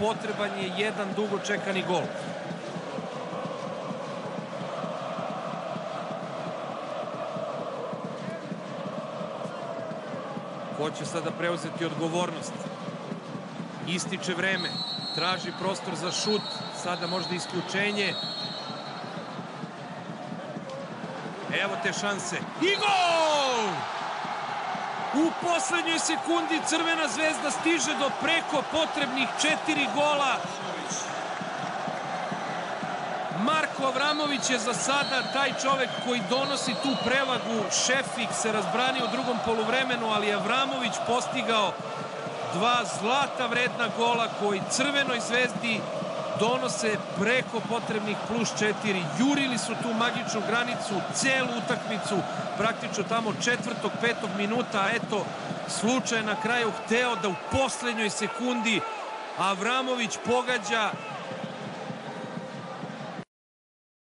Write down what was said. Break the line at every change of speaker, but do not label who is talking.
potreban je jedan dugo čekani gol. Ko će sada preuzeti odgovornost? Ističe vreme, traži prostor za šut, sada možda isključenje. Evo te šanse. I gol! U poslednjoj sekundi Crvena zvezda stiže do preko potrebnih četiri gola. Marko Avramović je za sada taj čovek koji donosi tu prevagu. Šefik se razbranio u drugom poluvremenu, ali Avramović postigao dva zlata vredna gola koji Crvenoj zvezdi donose preko potrebnih plus četiri. Jurili su tu magičnu granicu, celu utakmicu, praktično tamo četvrtog, petog minuta, eto, slučaj na kraju hteo da u poslednjoj sekundi Avramović pogađa